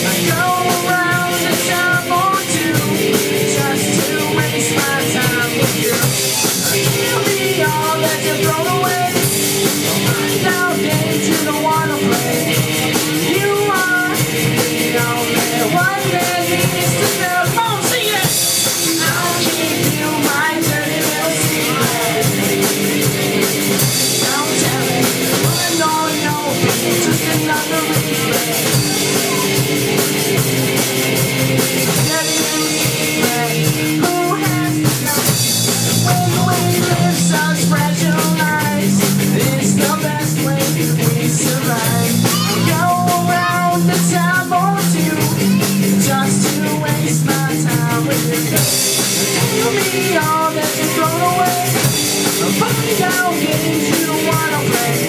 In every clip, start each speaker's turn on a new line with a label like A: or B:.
A: Let's go.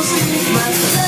A: music is my